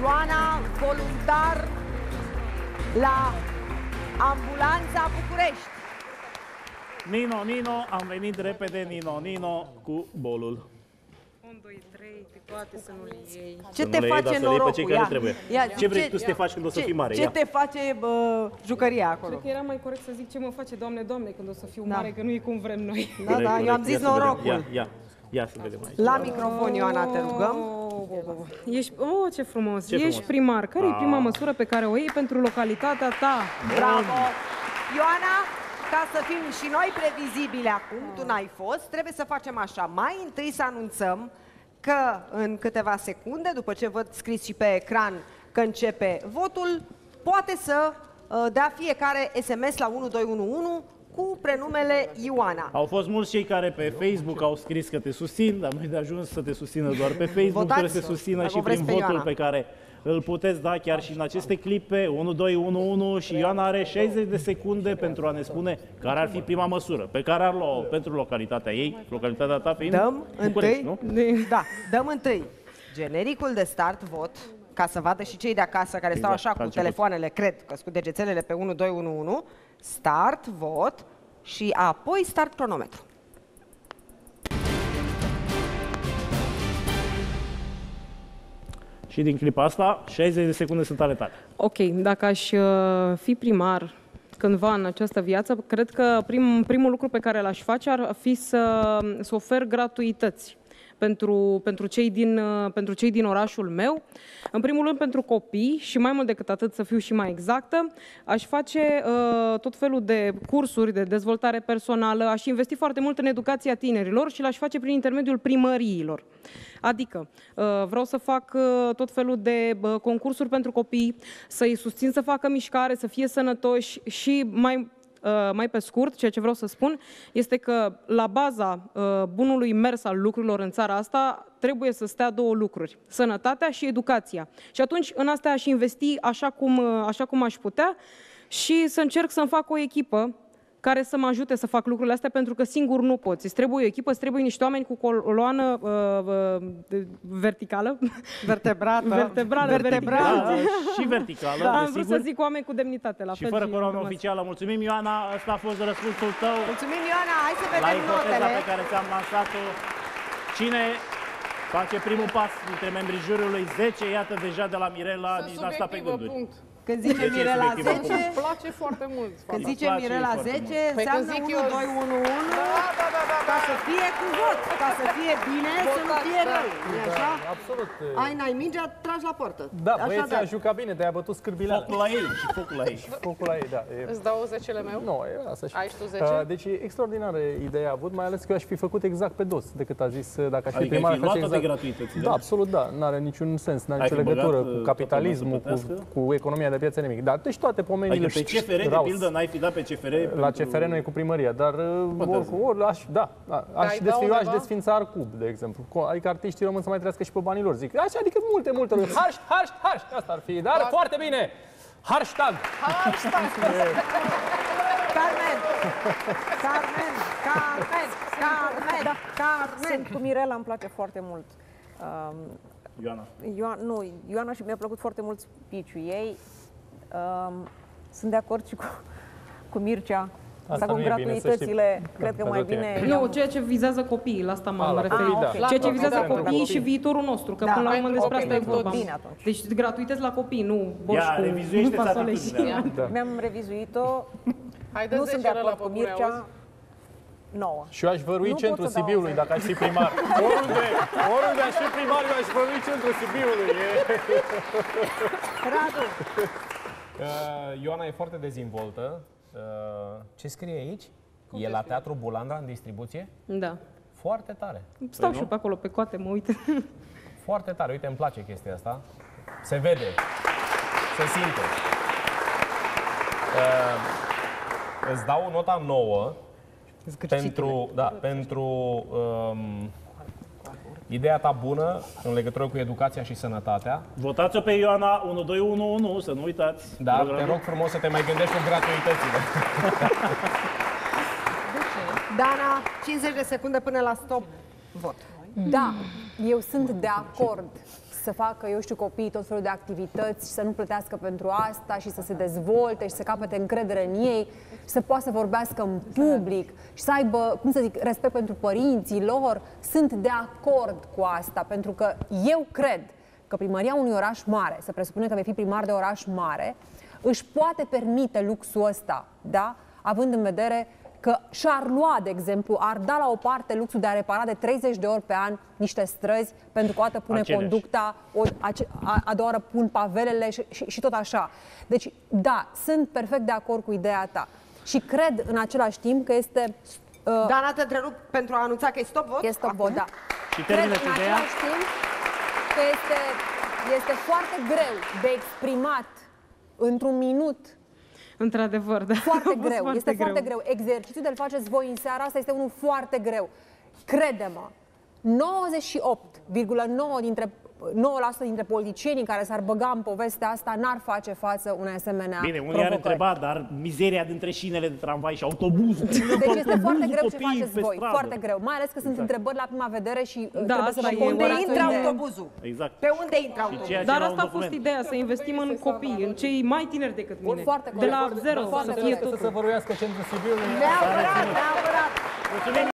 Ioana, voluntar la Ambulanța București. Nino, Nino, am venit repede, Nino, Nino, cu bolul. 1, 2, 3, pe toate să nu le iei. Ce Să te nu le iei, dar face să le iei pe norocul? cei care Ia, trebuie. ia, Ce vrei tu să te faci când o să ce- fii mare? Ce Ia. te face bă, jucăria acolo? Cred că era mai corect să zic ce mă face, Doamne, Doamne, când o să fiu Da. mare, că nu e cum vrem noi. Da, da, eu am Corect, zis ia să vedem. norocul. Ia, ia, ia să vedem aici. La microfon, Ioana, te rugăm. Oh, Ești, oh, ce frumos. Ce Ești frumos. primar. Care e Ah. prima măsură pe care o iei pentru localitatea ta? Bravo! Ioana, ca să fim și noi previzibili acum, tu n-ai fost, trebuie să facem așa. Mai întâi să anunțăm că în câteva secunde, după ce văd scris și pe ecran că începe votul, poate să uh, dea fiecare SMS la 1211 cu prenumele Ioana. Au fost mulți cei care pe Facebook au scris că te susțin, dar nu de ajuns să te susțină doar pe Facebook, Votați trebuie să te susțină dacă și o vreți prin pe votul Ioana. pe care îl puteți da chiar și în aceste clipe 1211 și Ioana are 60 de secunde pentru a ne spune care ar fi prima măsură pe care ar lua pentru localitatea ei, localitatea ta fiind Dăm București, întâi, nu? da, dăm întâi genericul de start vot, ca să vadă și cei de acasă care stau Exact, așa ca cu început. telefoanele, cred că cu degețelele pe 1211, start vot și apoi start cronometru. Și din clipa asta, 60 de secunde sunt ale tale. Ok, dacă aș uh, fi primar cândva în această viață, cred că prim, primul lucru pe care l-aș face ar fi să, să ofer gratuități pentru, pentru, cei din, uh, pentru cei din orașul meu. În primul rând pentru copii și mai mult decât atât, să fiu și mai exactă, aș face uh, tot felul de cursuri de dezvoltare personală, aș investi foarte mult în educația tinerilor și l-aș face prin intermediul primăriilor. Adică uh, vreau să fac uh, tot felul de uh, concursuri pentru copii, să-i susțin să facă mișcare, să fie sănătoși și mai uh, mai pe scurt, ceea ce vreau să spun este că la baza uh, bunului mers al lucrurilor în țara asta trebuie să stea două lucruri, sănătatea și educația. Și atunci în astea aș investi așa cum, uh, așa cum aș putea și să încerc să-mi fac o echipă care să mă ajute să fac lucrurile astea, pentru că singur nu poți. Îți trebuie o echipă, îți trebuie niște oameni cu coloană uh, uh, de- verticală. Vertebrată. Vertebrală, Vertebrală. Da, și verticală, Da, am vrut desigur. să zic oameni cu demnitate, la Și fel fără și coroană urmează. oficială. Mulțumim, Ioana. Ăsta a fost răspunsul tău Mulțumim, Ioana, hai să la vedem ipoteza notele. pe care ți-am lansat-o. Cine face primul pas dintre membrii juriului? 10, iată deja de la Mirela, nici n-a stat pe Subiectivă, gânduri. punct. Când zice De ce e Mirela subiectivă? 10, Îmi place foarte mult. când Îmi zice place Mirela foarte 10, mult. Păi când înseamnă zic 1, eu- 2, 1, 1, Da, da, da, da, ca da. să fie cu vot, ca să fie bine, să nu fie da. rău. nu așa? Absolut. Ai, n-ai mingea, tragi la portă. Da, Așa băieții da. a jucat bine, te-a bătut scârbile. Focul la ei și focul la ei. Focul la ei, da. E... Îți dau 10 meu? Nu, e asta și... Ai și tu 10? Uh, Deci e extraordinară ideea a avut, mai ales că eu aș fi făcut exact pe dos decât a zis uh, dacă aș fi Adică primar. ai fi aș face luat toate exact. gratuitățile. Da, absolut, da. Nu are niciun sens, nu are Ai nicio fi legătură băgat, uh, cu toată capitalismul, lumea să cu, plătească? cu economia de piață, nimic. Da, deci toate pomenile... Adică pe CFR, de raus. pildă, n-ai fi dat pe CFR La pentru- CFR nu e cu primăria, dar uh, oricum, ori, aș, da, a- aș, Ai da desfi, eu aș undeva? desfința Arcub, de exemplu. Co- Adică artiștii români să mai trăiască și pe banii lor. Zic, așa, adică multe, multe lucruri. Harș, harș, harș, asta ar fi, dar foarte bine. Hashtag. Carmen! Carmen! Carmen! Carmen! Da. Carmen! Sunt cu Mirela, îmi place foarte mult. Um, Ioana. Ioana, nu, Ioana și mi-a plăcut foarte mult speech-ul ei. Um, sunt de acord și cu, cu Mircea. Asta, Asta cu nu e bine, să gratuitățile, știi. cred că Da, mai pentru tine. bine... Nu, ceea ce vizează copiii, la asta A, m-am la referit. copii, da. ok. Ceea ce La vizează copii, copiii copii. și viitorul nostru, că Da. până la urmă Pentru- despre ok, asta e pentru vorba. toți. Bine atunci. Deci gratuități la copii, nu borș Ia, cu revizuiește-ți fasole și... atitudinea. Da. Mi-am revizuit-o, Hai de nu 10 sunt de la acord cu păcure, Mircea. auzi? 9. Și eu aș vărui Nu pot centrul să dau Sibiului asta. dacă aș fi primar. Oriunde, oriunde aș fi primar, eu aș vărui centrul Sibiului. E... Radu! Uh, Ioana e foarte dezvoltă. Uh, ce scrie aici? E la Teatru Bulandra în distribuție? Da. Foarte tare. Stau și eu pe acolo, pe coate, mă uit. Foarte tare. Uite, îmi place chestia asta. Se vede. Se simte. Uh, îți dau nota 9 pentru, da, pentru um, ideea ta bună în legătură cu educația și sănătatea. Votați-o pe Ioana 1211, să nu uitați. Dar te Programul. rog frumos să te mai gândești cu gratuitățile. Dana, 50 de secunde până la stop. Vot. Da, eu sunt de acord să facă, eu știu, copiii tot felul de activități și să nu plătească pentru asta și să se dezvolte și să capete încredere în ei și să poată să vorbească în public și să aibă, cum să zic, respect pentru părinții lor. Sunt de acord cu asta, pentru că eu cred că primăria unui oraș mare, să presupune că vei fi primar de oraș mare, își poate permite luxul ăsta, da? având în vedere că și-ar lua, de exemplu, ar da la o parte luxul de a repara de 30 de ori pe an niște străzi, pentru că o dată pune Aceleași. conducta, o, a, a, a doua oară pun pavelele și, și, și tot așa. Deci, da, sunt perfect de acord cu ideea ta. Și cred în același timp că este... Uh, Dana, te întrerup pentru a anunța că e stop vot? este stop vot, da. Și Cred termină în ideea. același timp că este, este foarte greu de exprimat într-un minut Într-adevăr, da. foarte A fost greu. este foarte greu. Exercițiul de-l faceți voi în seara asta este unul foarte greu. Crede-mă, 98,9 dintre 9% dintre politicienii care s-ar băga în povestea asta n-ar face față unei asemenea Bine, unii ar provocări. întreba, dar mizeria dintre șinele de tramvai și autobuzul. Deci este foarte greu ce copiii faceți pe voi, stradă. foarte greu. Mai ales că sunt întrebări la prima vedere și uh, Da, trebuie să asta vă e, Unde ponderați o intră idee. autobuzul? Exact. Pe unde intră Și autobuzul? ceea ce Dar era un asta a fost document. ideea, să investim în copii, în cei mai tineri decât mine. Foarte De la corect. zero, Foarte să fie corect. Să totul. săvăruiască centrul Sibiului. Neapărat, neapărat. Mulțumim!